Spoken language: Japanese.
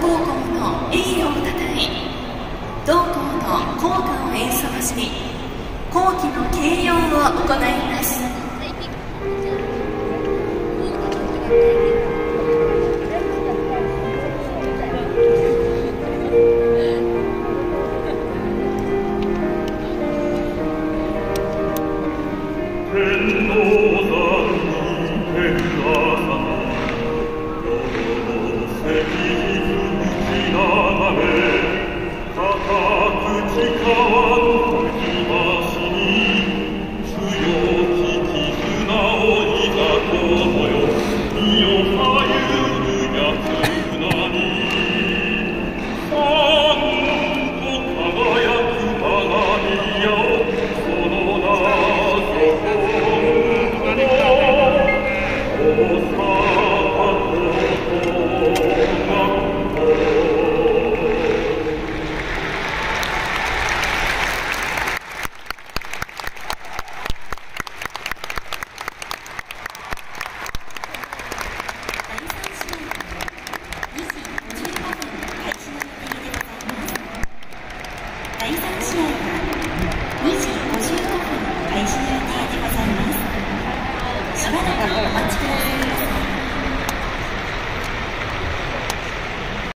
高校の栄誉をたたえ同校の校歌を演奏し校旗の掲揚を行います。天皇山に天らさの世に我。